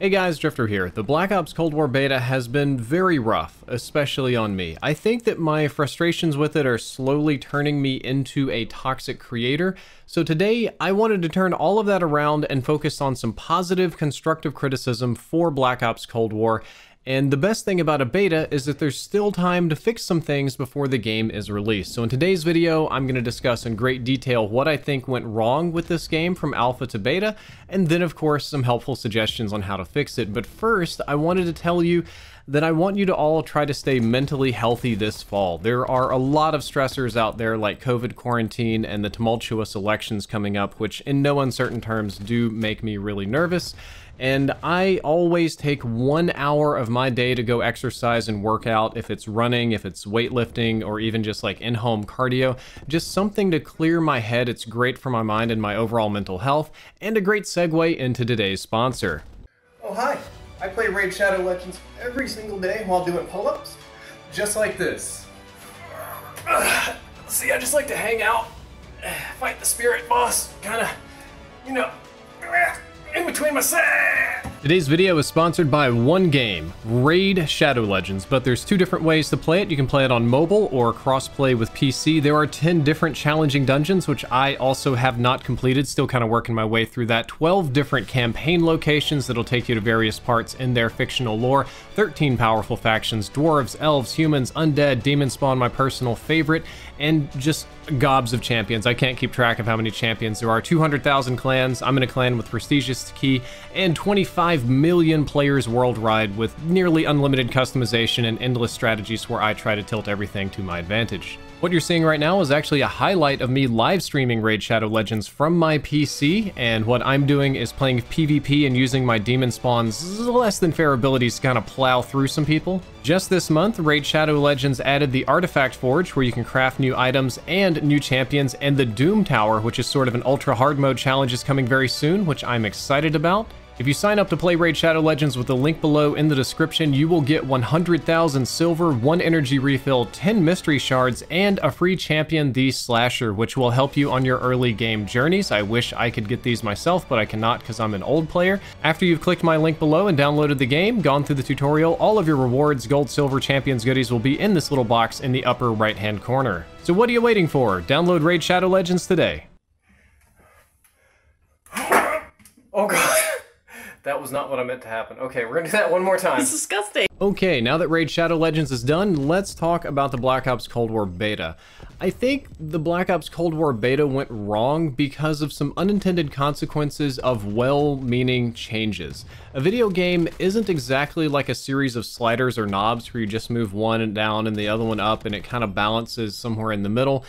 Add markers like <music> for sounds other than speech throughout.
Hey guys, Drifter here. The Black Ops Cold War beta has been very rough, especially on me. I think that my frustrations with it are slowly turning me into a toxic creator, so today I wanted to turn all of that around and focus on some positive, constructive criticism for Black Ops Cold War and the best thing about a beta is that there's still time to fix some things before the game is released. So in today's video, I'm going to discuss in great detail what I think went wrong with this game from alpha to beta, and then of course some helpful suggestions on how to fix it. But first, I wanted to tell you that I want you to all try to stay mentally healthy this fall. There are a lot of stressors out there like COVID quarantine and the tumultuous elections coming up, which in no uncertain terms do make me really nervous and I always take one hour of my day to go exercise and work out, if it's running, if it's weightlifting, or even just like in-home cardio, just something to clear my head. It's great for my mind and my overall mental health, and a great segue into today's sponsor. Oh hi, I play Raid Shadow Legends every single day while doing pull-ups, just like this. <sighs> See, I just like to hang out, <sighs> fight the spirit boss, kinda, you know, <clears throat> in between my set. Today's video is sponsored by one game, Raid Shadow Legends, but there's two different ways to play it. You can play it on mobile or cross-play with PC. There are 10 different challenging dungeons, which I also have not completed, still kind of working my way through that. 12 different campaign locations that'll take you to various parts in their fictional lore. 13 powerful factions, dwarves, elves, humans, undead, demon spawn, my personal favorite, and just gobs of champions. I can't keep track of how many champions there are. 200,000 clans. I'm in a clan with prestigious key and 25 million players worldwide with nearly unlimited customization and endless strategies where I try to tilt everything to my advantage. What you're seeing right now is actually a highlight of me live streaming Raid Shadow Legends from my PC, and what I'm doing is playing PvP and using my Demon Spawn's less than fair abilities to kind of plow through some people. Just this month, Raid Shadow Legends added the Artifact Forge, where you can craft new items and new champions, and the Doom Tower, which is sort of an ultra hard mode challenge is coming very soon, which I'm excited about. If you sign up to play Raid Shadow Legends with the link below in the description, you will get 100,000 silver, 1 energy refill, 10 mystery shards, and a free champion, the Slasher, which will help you on your early game journeys. I wish I could get these myself, but I cannot because I'm an old player. After you've clicked my link below and downloaded the game, gone through the tutorial, all of your rewards, gold, silver, champions, goodies will be in this little box in the upper right hand corner. So what are you waiting for? Download Raid Shadow Legends today. Oh god. That was not what I meant to happen. Okay, we're gonna do that one more time. It's disgusting. Okay, now that Raid Shadow Legends is done, let's talk about the Black Ops Cold War beta. I think the Black Ops Cold War beta went wrong because of some unintended consequences of well-meaning changes. A video game isn't exactly like a series of sliders or knobs where you just move one down and the other one up and it kind of balances somewhere in the middle.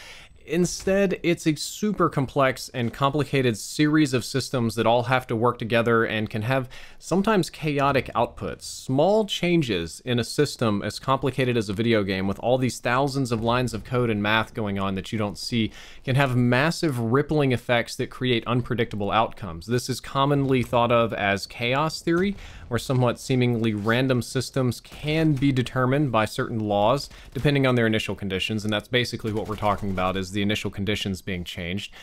Instead, it's a super complex and complicated series of systems that all have to work together and can have sometimes chaotic outputs. Small changes in a system as complicated as a video game with all these thousands of lines of code and math going on that you don't see can have massive rippling effects that create unpredictable outcomes. This is commonly thought of as chaos theory, where somewhat seemingly random systems can be determined by certain laws depending on their initial conditions, and that's basically what we're talking about is the initial conditions being changed.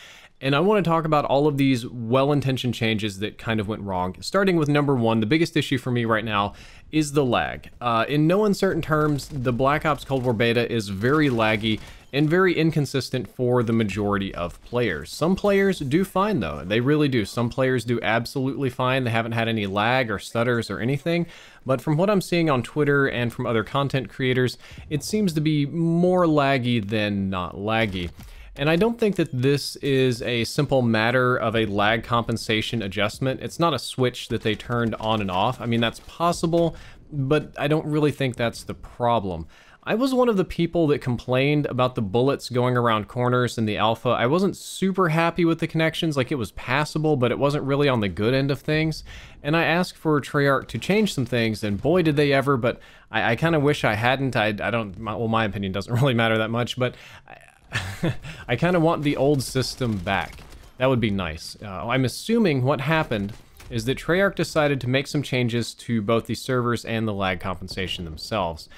And I want to talk about all of these well-intentioned changes that kind of went wrong. Starting with number one, the biggest issue for me right now is the lag. Uh, in no uncertain terms, the Black Ops Cold War beta is very laggy and very inconsistent for the majority of players. Some players do fine though, they really do. Some players do absolutely fine, they haven't had any lag or stutters or anything, but from what I'm seeing on Twitter and from other content creators, it seems to be more laggy than not laggy. And I don't think that this is a simple matter of a lag compensation adjustment. It's not a switch that they turned on and off. I mean, that's possible, but I don't really think that's the problem. I was one of the people that complained about the bullets going around corners in the alpha. I wasn't super happy with the connections, like it was passable, but it wasn't really on the good end of things. And I asked for Treyarch to change some things, and boy did they ever, but I, I kind of wish I hadn't. I, I don't, my, well, my opinion doesn't <laughs> really matter that much, but I, <laughs> I kind of want the old system back. That would be nice. Uh, I'm assuming what happened is that Treyarch decided to make some changes to both the servers and the lag compensation themselves.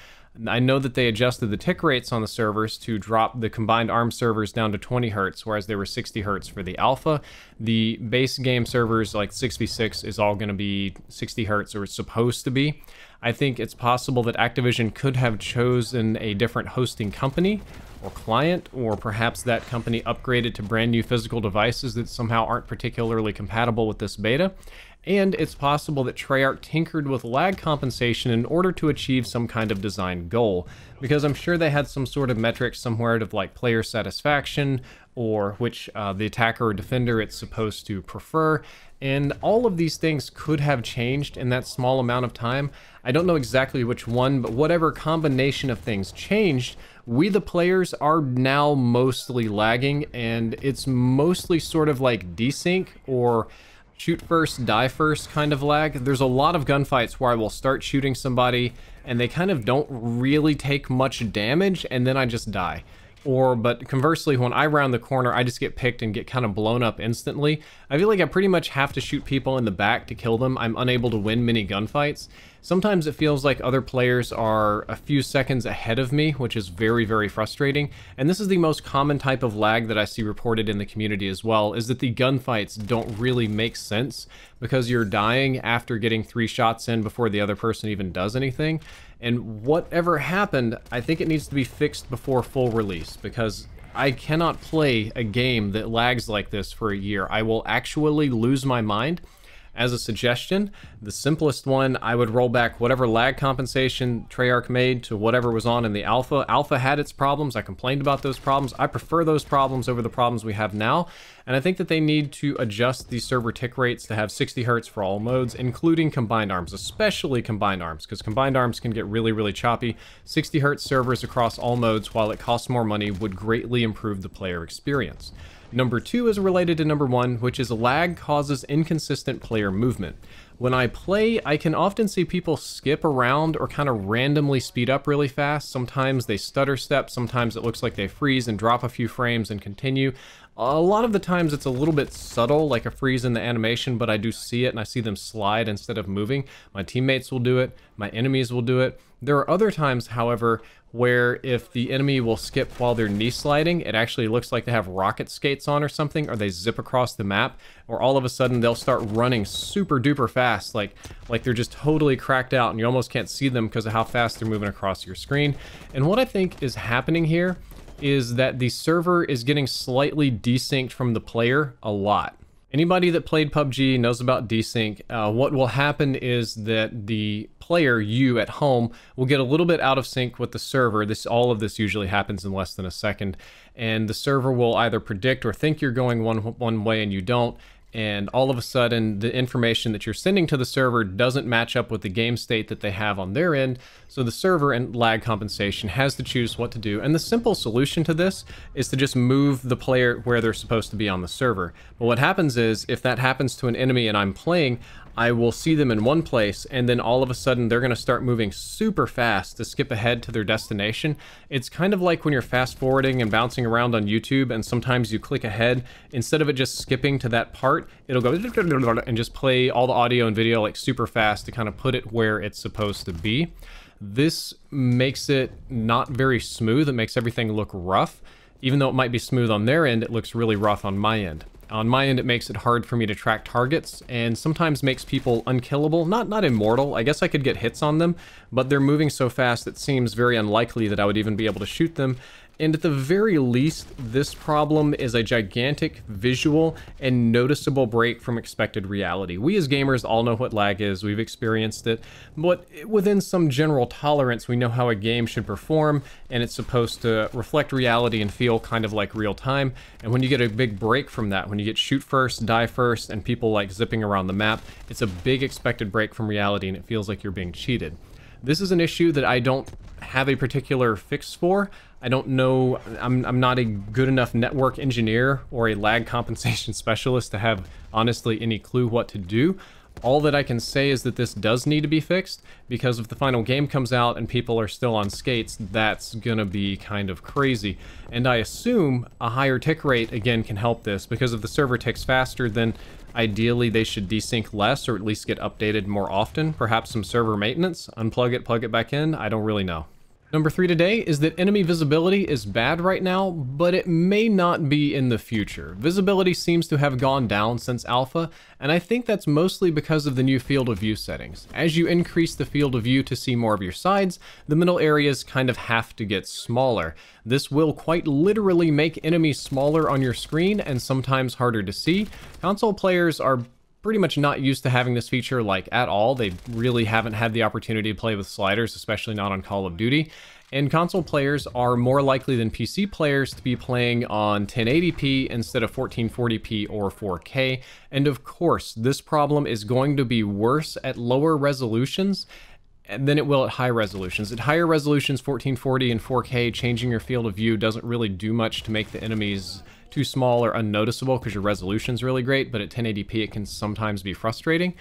I know that they adjusted the tick rates on the servers to drop the combined arms servers down to 20 hertz, whereas they were 60 hertz for the alpha. The base game servers, like 6v6, is all going to be 60 hertz, or it's supposed to be. I think it's possible that Activision could have chosen a different hosting company or client, or perhaps that company upgraded to brand new physical devices that somehow aren't particularly compatible with this beta and it's possible that Treyarch tinkered with lag compensation in order to achieve some kind of design goal, because I'm sure they had some sort of metric somewhere of like player satisfaction, or which uh, the attacker or defender it's supposed to prefer, and all of these things could have changed in that small amount of time. I don't know exactly which one, but whatever combination of things changed, we the players are now mostly lagging, and it's mostly sort of like desync or shoot first, die first kind of lag. There's a lot of gunfights where I will start shooting somebody and they kind of don't really take much damage and then I just die. Or, but conversely, when I round the corner, I just get picked and get kind of blown up instantly. I feel like I pretty much have to shoot people in the back to kill them. I'm unable to win many gunfights. Sometimes it feels like other players are a few seconds ahead of me, which is very, very frustrating. And this is the most common type of lag that I see reported in the community as well, is that the gunfights don't really make sense because you're dying after getting three shots in before the other person even does anything. And whatever happened, I think it needs to be fixed before full release because I cannot play a game that lags like this for a year. I will actually lose my mind as a suggestion, the simplest one, I would roll back whatever lag compensation Treyarch made to whatever was on in the alpha. Alpha had its problems. I complained about those problems. I prefer those problems over the problems we have now. And I think that they need to adjust the server tick rates to have 60 hertz for all modes, including combined arms, especially combined arms, because combined arms can get really, really choppy. 60 hertz servers across all modes, while it costs more money, would greatly improve the player experience. Number two is related to number one, which is lag causes inconsistent player movement. When I play, I can often see people skip around or kind of randomly speed up really fast. Sometimes they stutter step, sometimes it looks like they freeze and drop a few frames and continue. A lot of the times it's a little bit subtle, like a freeze in the animation, but I do see it and I see them slide instead of moving. My teammates will do it, my enemies will do it. There are other times, however, where if the enemy will skip while they're knee sliding, it actually looks like they have rocket skates on or something, or they zip across the map, or all of a sudden they'll start running super duper fast, like like they're just totally cracked out and you almost can't see them because of how fast they're moving across your screen. And what I think is happening here is that the server is getting slightly desynced from the player a lot. Anybody that played PUBG knows about desync. Uh, what will happen is that the player, you at home, will get a little bit out of sync with the server. This all of this usually happens in less than a second, and the server will either predict or think you're going one one way and you don't, and all of a sudden the information that you're sending to the server doesn't match up with the game state that they have on their end, so the server and lag compensation has to choose what to do. And the simple solution to this is to just move the player where they're supposed to be on the server. But what happens is, if that happens to an enemy and I'm playing, I will see them in one place and then all of a sudden they're going to start moving super fast to skip ahead to their destination. It's kind of like when you're fast forwarding and bouncing around on YouTube and sometimes you click ahead, instead of it just skipping to that part, it'll go <laughs> and just play all the audio and video like super fast to kind of put it where it's supposed to be. This makes it not very smooth. It makes everything look rough. Even though it might be smooth on their end, it looks really rough on my end. On my end, it makes it hard for me to track targets, and sometimes makes people unkillable. Not not immortal, I guess I could get hits on them, but they're moving so fast it seems very unlikely that I would even be able to shoot them, and at the very least, this problem is a gigantic visual and noticeable break from expected reality. We as gamers all know what lag is, we've experienced it, but within some general tolerance, we know how a game should perform, and it's supposed to reflect reality and feel kind of like real time. And when you get a big break from that, when you get shoot first, die first, and people like zipping around the map, it's a big expected break from reality and it feels like you're being cheated. This is an issue that I don't have a particular fix for. I don't know, I'm, I'm not a good enough network engineer or a lag compensation <laughs> specialist to have honestly any clue what to do. All that I can say is that this does need to be fixed, because if the final game comes out and people are still on skates, that's gonna be kind of crazy. And I assume a higher tick rate, again, can help this, because if the server ticks faster, then ideally they should desync less, or at least get updated more often. Perhaps some server maintenance, unplug it, plug it back in, I don't really know. Number three today is that enemy visibility is bad right now, but it may not be in the future. Visibility seems to have gone down since alpha, and I think that's mostly because of the new field of view settings. As you increase the field of view to see more of your sides, the middle areas kind of have to get smaller. This will quite literally make enemies smaller on your screen and sometimes harder to see. Console players are pretty much not used to having this feature like at all. They really haven't had the opportunity to play with sliders, especially not on Call of Duty. And console players are more likely than PC players to be playing on 1080p instead of 1440p or 4K. And of course, this problem is going to be worse at lower resolutions than it will at high resolutions. At higher resolutions, 1440 and 4K, changing your field of view doesn't really do much to make the enemies too small or unnoticeable because your resolution is really great, but at 1080p it can sometimes be frustrating.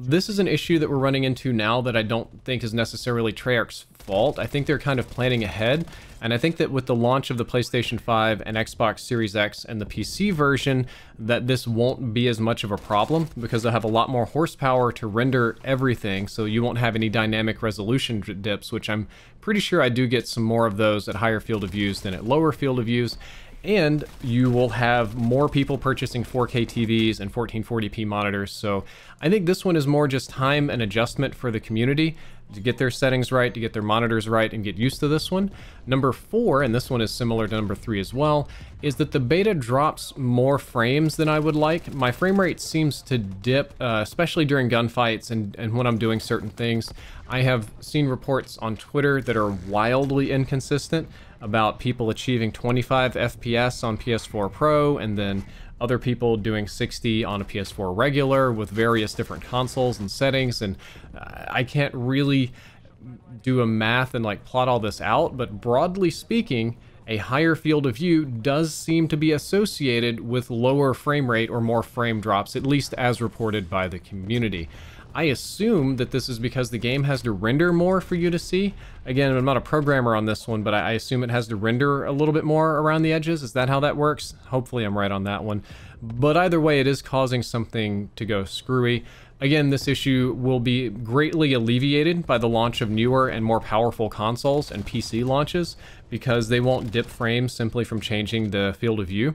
This is an issue that we're running into now that I don't think is necessarily Treyarch's fault. I think they're kind of planning ahead, and I think that with the launch of the PlayStation 5 and Xbox Series X and the PC version, that this won't be as much of a problem because they'll have a lot more horsepower to render everything, so you won't have any dynamic resolution dips, which I'm pretty sure I do get some more of those at higher field of views than at lower field of views and you will have more people purchasing 4K TVs and 1440p monitors. So I think this one is more just time and adjustment for the community to get their settings right, to get their monitors right, and get used to this one. Number four, and this one is similar to number three as well, is that the beta drops more frames than I would like. My frame rate seems to dip, uh, especially during gunfights and, and when I'm doing certain things. I have seen reports on Twitter that are wildly inconsistent about people achieving 25 FPS on PS4 Pro and then other people doing 60 on a PS4 regular with various different consoles and settings and uh, I can't really do a math and like plot all this out but broadly speaking a higher field of view does seem to be associated with lower frame rate or more frame drops at least as reported by the community. I assume that this is because the game has to render more for you to see. Again, I'm not a programmer on this one, but I assume it has to render a little bit more around the edges. Is that how that works? Hopefully I'm right on that one. But either way, it is causing something to go screwy. Again, this issue will be greatly alleviated by the launch of newer and more powerful consoles and PC launches because they won't dip frames simply from changing the field of view.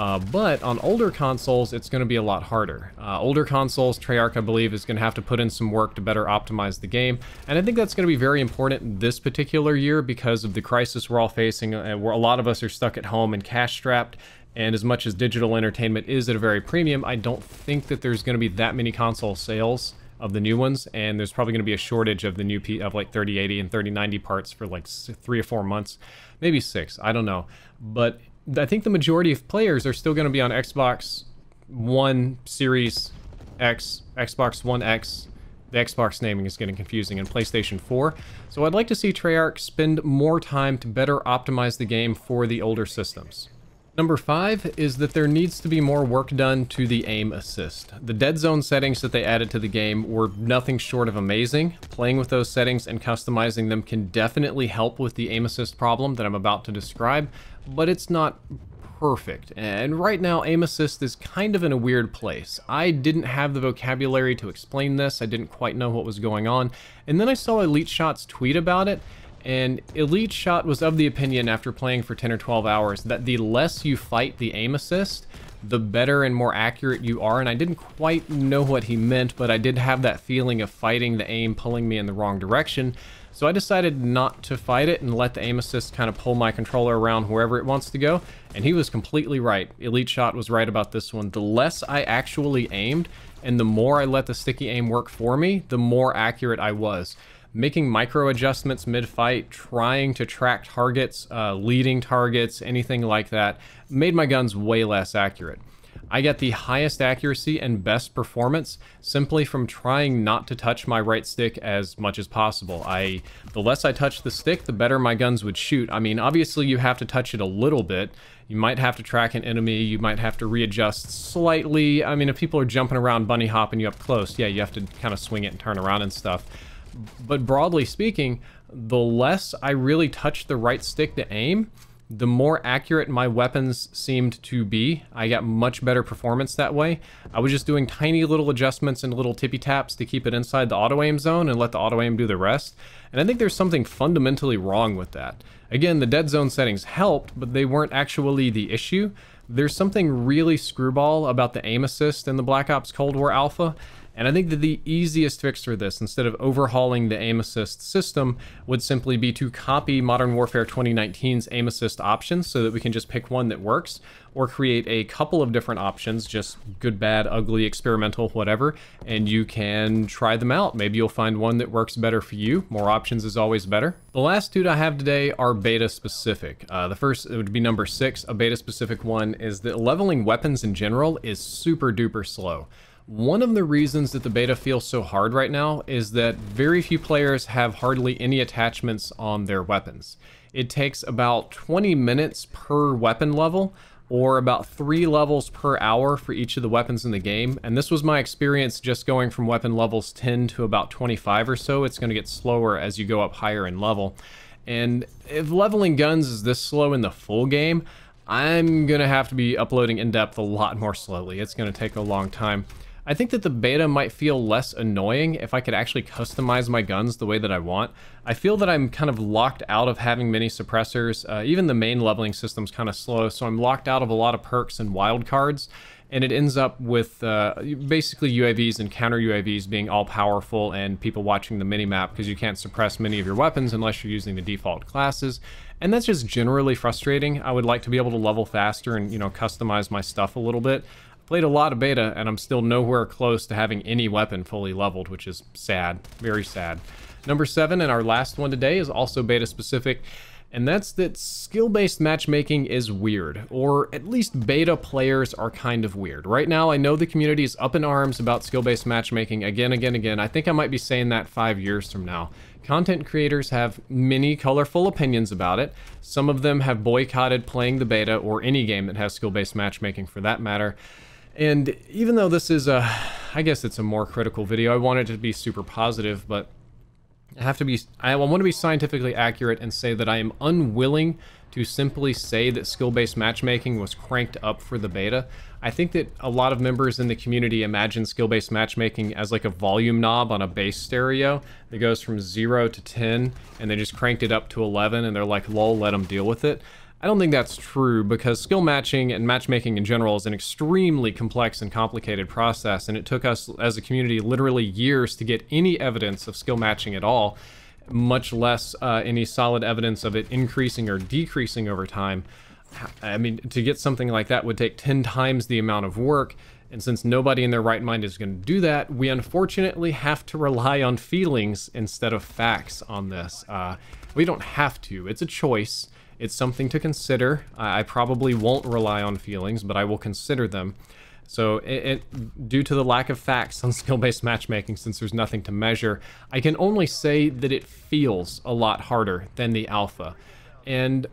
Uh, but on older consoles, it's going to be a lot harder. Uh, older consoles, Treyarch, I believe, is going to have to put in some work to better optimize the game. And I think that's going to be very important this particular year because of the crisis we're all facing, uh, where a lot of us are stuck at home and cash strapped. And as much as digital entertainment is at a very premium, I don't think that there's going to be that many console sales of the new ones, and there's probably going to be a shortage of the new P of like 3080 and 3090 parts for like three or four months, maybe six. I don't know, but I think the majority of players are still going to be on Xbox One Series X, Xbox One X. The Xbox naming is getting confusing, and PlayStation 4. So I'd like to see Treyarch spend more time to better optimize the game for the older systems. Number five is that there needs to be more work done to the aim assist. The dead zone settings that they added to the game were nothing short of amazing. Playing with those settings and customizing them can definitely help with the aim assist problem that I'm about to describe, but it's not perfect. And right now, aim assist is kind of in a weird place. I didn't have the vocabulary to explain this, I didn't quite know what was going on, and then I saw Elite Shot's tweet about it, and Elite Shot was of the opinion after playing for 10 or 12 hours that the less you fight the aim assist, the better and more accurate you are. And I didn't quite know what he meant, but I did have that feeling of fighting the aim pulling me in the wrong direction. So I decided not to fight it and let the aim assist kind of pull my controller around wherever it wants to go. And he was completely right. Elite Shot was right about this one. The less I actually aimed and the more I let the sticky aim work for me, the more accurate I was. Making micro adjustments mid-fight, trying to track targets, uh, leading targets, anything like that, made my guns way less accurate. I get the highest accuracy and best performance simply from trying not to touch my right stick as much as possible. I, the less I touch the stick, the better my guns would shoot. I mean, obviously you have to touch it a little bit. You might have to track an enemy, you might have to readjust slightly. I mean, if people are jumping around bunny hopping you up close, yeah, you have to kind of swing it and turn around and stuff. But broadly speaking, the less I really touch the right stick to aim, the more accurate my weapons seemed to be. I got much better performance that way. I was just doing tiny little adjustments and little tippy taps to keep it inside the auto aim zone and let the auto aim do the rest. And I think there's something fundamentally wrong with that. Again, the dead zone settings helped, but they weren't actually the issue. There's something really screwball about the aim assist in the Black Ops Cold War Alpha, and I think that the easiest fix for this, instead of overhauling the aim assist system, would simply be to copy Modern Warfare 2019's aim assist options so that we can just pick one that works, or create a couple of different options, just good, bad, ugly, experimental, whatever, and you can try them out. Maybe you'll find one that works better for you. More options is always better. The last two that I have today are beta specific. Uh, the first would be number six, a beta specific one, is that leveling weapons in general is super duper slow. One of the reasons that the beta feels so hard right now is that very few players have hardly any attachments on their weapons. It takes about 20 minutes per weapon level, or about three levels per hour for each of the weapons in the game. And this was my experience just going from weapon levels 10 to about 25 or so. It's going to get slower as you go up higher in level. And if leveling guns is this slow in the full game, I'm going to have to be uploading in-depth a lot more slowly. It's going to take a long time. I think that the beta might feel less annoying if I could actually customize my guns the way that I want. I feel that I'm kind of locked out of having many suppressors. Uh, even the main leveling system's kind of slow, so I'm locked out of a lot of perks and wildcards. And it ends up with uh, basically UAVs and counter UAVs being all powerful and people watching the minimap because you can't suppress many of your weapons unless you're using the default classes. And that's just generally frustrating. I would like to be able to level faster and, you know, customize my stuff a little bit. Played a lot of beta, and I'm still nowhere close to having any weapon fully leveled, which is sad. Very sad. Number seven, and our last one today, is also beta specific, and that's that skill-based matchmaking is weird, or at least beta players are kind of weird. Right now, I know the community is up in arms about skill-based matchmaking again, again, again. I think I might be saying that five years from now. Content creators have many colorful opinions about it. Some of them have boycotted playing the beta, or any game that has skill-based matchmaking for that matter. And even though this is a, I guess it's a more critical video, I want it to be super positive, but I have to be, I want to be scientifically accurate and say that I am unwilling to simply say that skill-based matchmaking was cranked up for the beta. I think that a lot of members in the community imagine skill-based matchmaking as like a volume knob on a bass stereo that goes from 0 to 10 and they just cranked it up to 11 and they're like, lol, let them deal with it. I don't think that's true because skill matching and matchmaking in general is an extremely complex and complicated process, and it took us as a community literally years to get any evidence of skill matching at all, much less uh, any solid evidence of it increasing or decreasing over time. I mean, to get something like that would take 10 times the amount of work, and since nobody in their right mind is going to do that, we unfortunately have to rely on feelings instead of facts on this. Uh, we don't have to, it's a choice. It's something to consider. I, probably won't rely on feelings, but I will consider them. So it, it, due to the lack of facts on <laughs> skill-based matchmaking, since there's nothing to measure, I can only say that it feels a lot harder than the alpha. And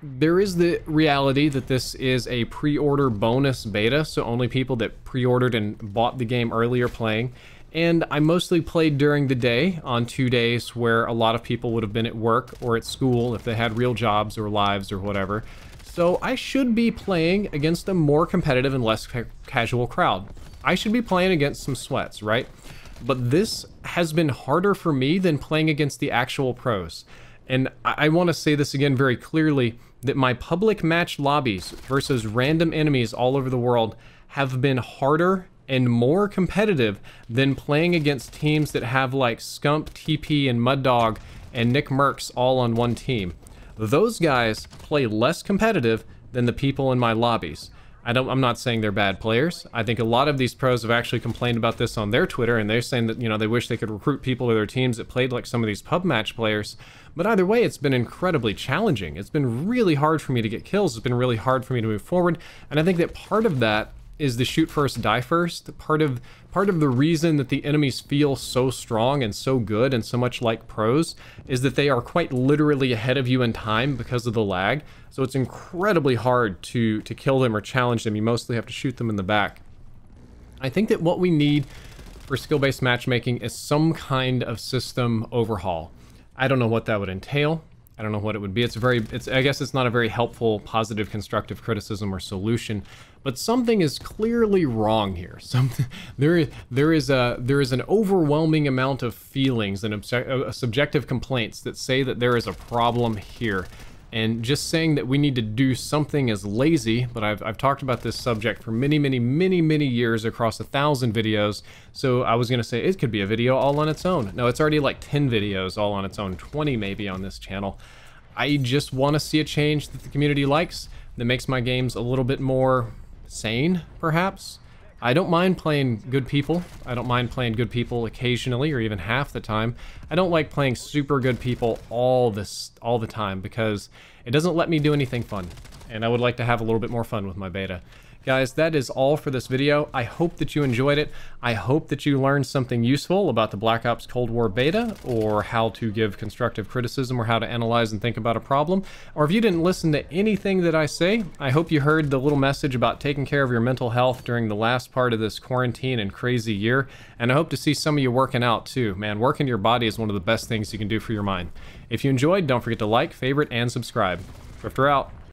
there is the reality that this is a pre-order bonus beta, so only people that pre-ordered and bought the game earlier playing and I mostly played during the day on two days where a lot of people would have been at work or at school if they had real jobs or lives or whatever. So I should be playing against a more competitive and less ca casual crowd. I should be playing against some sweats, right? But this has been harder for me than playing against the actual pros. And I, I want to say this again very clearly, that my public match lobbies versus random enemies all over the world have been harder and more competitive than playing against teams that have like Scump, TP, and Mud Dog and Nick Mercs all on one team. Those guys play less competitive than the people in my lobbies. I don't, I'm not saying they're bad players. I think a lot of these pros have actually complained about this on their Twitter, and they're saying that, you know, they wish they could recruit people to their teams that played like some of these pub match players. But either way, it's been incredibly challenging. It's been really hard for me to get kills. It's been really hard for me to move forward. And I think that part of that is the shoot first, die first. Part of part of the reason that the enemies feel so strong and so good and so much like pros is that they are quite literally ahead of you in time because of the lag. So it's incredibly hard to to kill them or challenge them. You mostly have to shoot them in the back. I think that what we need for skill-based matchmaking is some kind of system overhaul. I don't know what that would entail. I don't know what it would be. It's very, it's, I guess it's not a very helpful, positive, constructive criticism or solution, but something is clearly wrong here. <laughs> Something, there, there is a, there is an overwhelming amount of feelings and uh, subjective complaints that say that there is a problem here. And just saying that we need to do something is lazy, but I've, I've talked about this subject for many, many, many, many years across a thousand videos. So I was gonna say it could be a video all on its own. No, it's already like 10 videos all on its own, 20 maybe on this channel. I just wanna see a change that the community likes that makes my games a little bit more sane, perhaps. I don't mind playing good people. I don't mind playing good people occasionally or even half the time. I don't like playing super good people all this all the time because it doesn't let me do anything fun. And I would like to have a little bit more fun with my beta. Guys, that is all for this video. I hope that you enjoyed it. I hope that you learned something useful about the Black Ops Cold War beta, or how to give constructive criticism, or how to analyze and think about a problem. Or if you didn't listen to anything that I say, I hope you heard the little message about taking care of your mental health during the last part of this quarantine and crazy year. And I hope to see some of you working out too. Man, working your body is one of the best things you can do for your mind. If you enjoyed, don't forget to like, favorite, and subscribe. Drifter out.